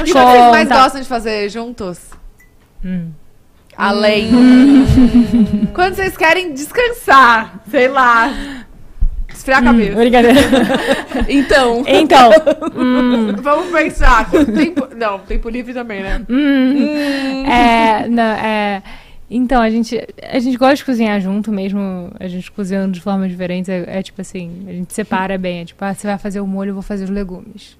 E o que vocês mais gostam de fazer juntos? Hum. Além. Hum. Quando vocês querem descansar, sei lá. Esfriar a hum, cabeça. Brincadeira. Então. Então. hum, Vamos pensar. Tempo... Não, tempo livre também, né? Hum. hum, é, não, é, então, a gente, a gente gosta de cozinhar junto mesmo, a gente cozinhando de formas diferentes, é, é tipo assim, a gente separa bem, é tipo, ah, você vai fazer o molho, eu vou fazer os legumes.